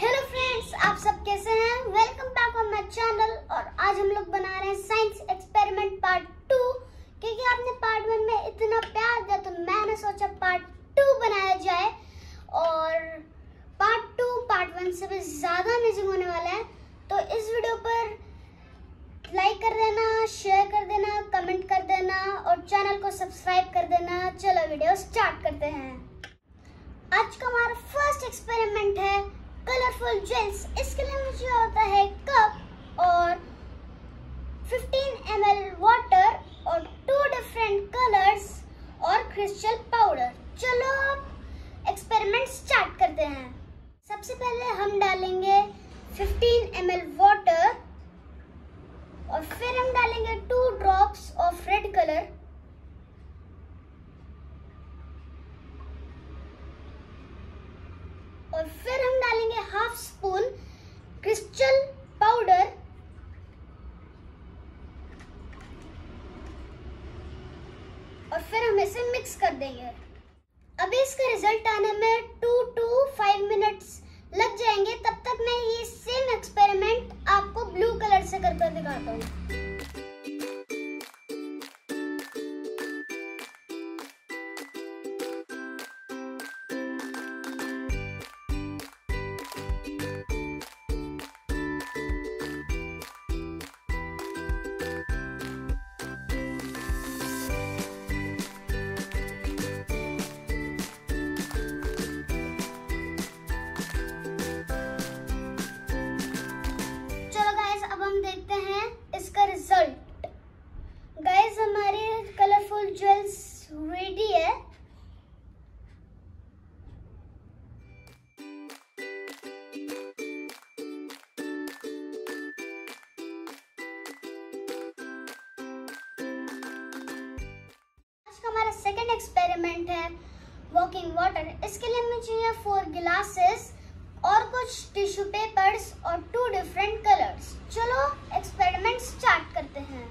Hello friends आप सब कैसे हैं? Welcome back on my channel और आज हम लोग बना रहे हैं साइंस एक्सपेरिमेंट पार्ट टू क्योंकि आपने पार्ट वन में इतना प्यार दिया तो मैंने सोचा पार्ट टू बनाया जाए। और पार्ट टू पार्ट वन से भी ज़्यादा अमेजिंग होने वाला है। तो इस वीडियो पर लाइक कर देना शेयर कर देना कमेंट कर देना और चैनल को सब्सक्राइब कर देना। चलो वीडियो स्टार्ट करते हैं। आज का हमारा फ़र्स्ट एक्सपेरिमेंट है। कलरफुल जेल्स इसके लिए मुझे होता है कप और 15 ml वाटर और टू डिफरेंट कलर्स और क्रिस्टल पाउडर चलो अब एक्सपेरिमेंट स्टार्ट करते हैं। सबसे पहले हम डालेंगे 15 ml वाटर और फिर हम डालेंगे two drops of red colour और फिर हम डालेंगे हाफ़ स्पून क्रिस्टल पाउडर और फिर हम इसे मिक्स कर देंगे। अभी इसका रिज़ल्ट आने में टू टू फाइव मिनट्स लग जाएँगे। तब तक मैं ये सेम एक्सपेरिमेंट आपको ब्लू कलर से करके दिखाता हूँ। आज का हमारा सेकंड एक्सपेरिमेंट है वॉकिंग वाटर इसके लिए मुझे चाहिए फोर ग्लासेस और कुछ टिश्यू पेपर्स और टू डिफरेंट कलर्स चलो एक्सपेरिमेंट स्टार्ट करते हैं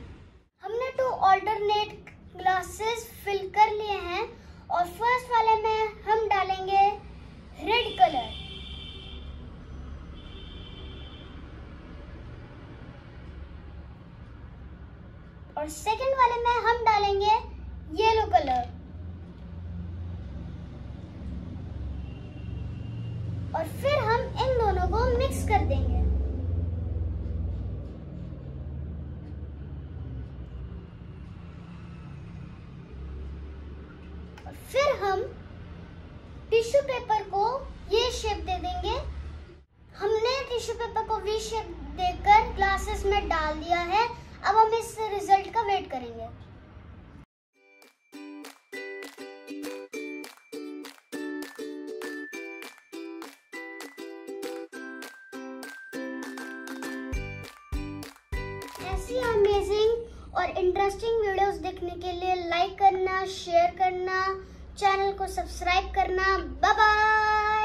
हमने टू ऑल्टरनेट ग्लासेस फिल कर लिए हैं और फ़र्स्ट वाले में हम डालेंगे रेड कलर और सेकंड वाले में हम डालेंगे येलो कलर और फिर हम इन दोनों को मिक्स कर देंगे. और फिर हम टिश्यू पेपर को ये शेप दे देंगे. हमने टिश्यू पेपर को वी शेप देकर ग्लासेस में डाल दिया है. अब हम इस रिज़ल्ट का वेट करेंगे। ऐसी अमेजिंग और इंटरेस्टिंग वीडियोस देखने के लिए लाइक करना शेयर करना चैनल को सब्सक्राइब करना। Bye bye